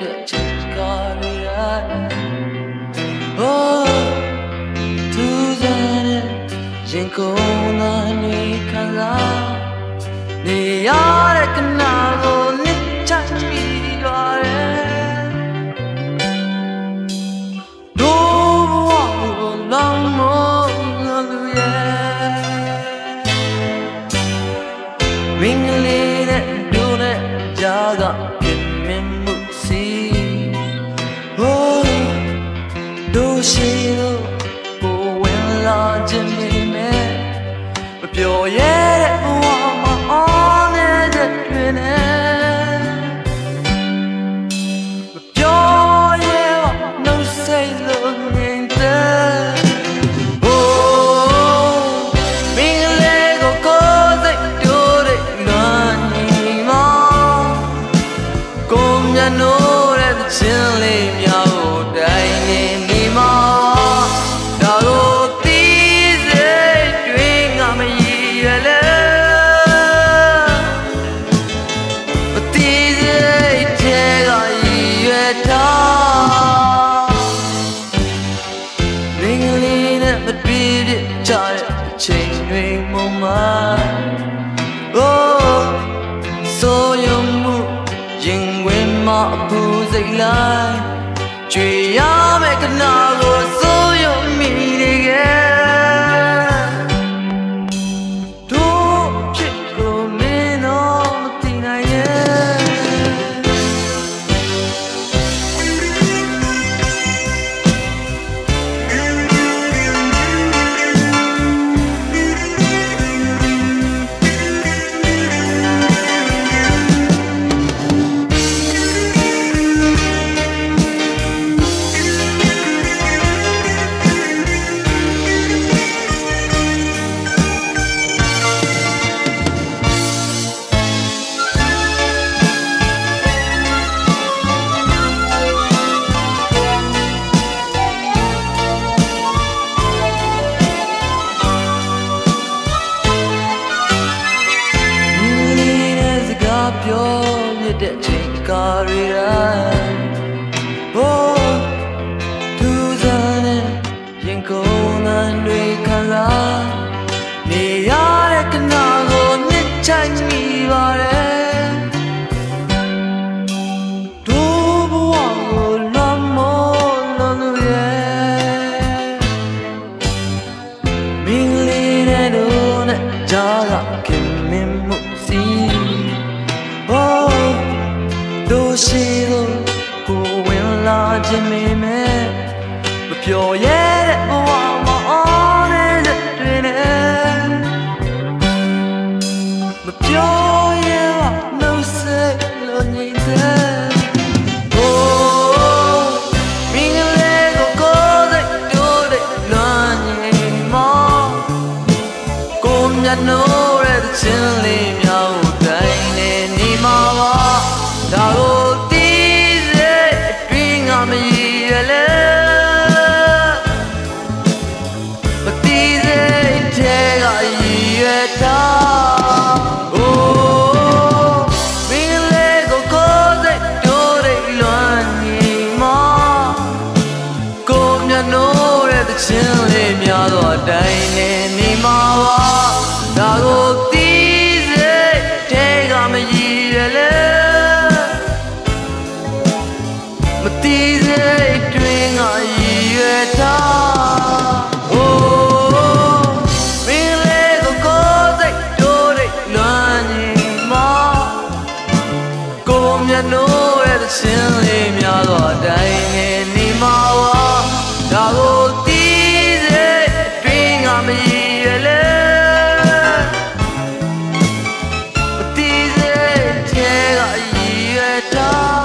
de çıkar yani. Oh, tu zene Jenko na ni kala Ni yare kana go ni chan Ring le de do ne jaga kim min mu see oh do she go when la jin me me မပြောရဲ မုံမအိုးဆိုယုံမှုရင်ဝင်မအပူစိတ်လိုက်ကြွေရမယ်ကနာ Carried on. Oh. ခြင်းမေမဲ့မပျော်ရတဲ့ဘဝမှာအော်နေတဲ့တွင်နဲ့မပျော်ရလို့စိတ်လို့ညင်တဲ့နိုးတဲ့ချင်းလေးမြောက်တိုင်းနေနေမှာပါဒါတော့ star.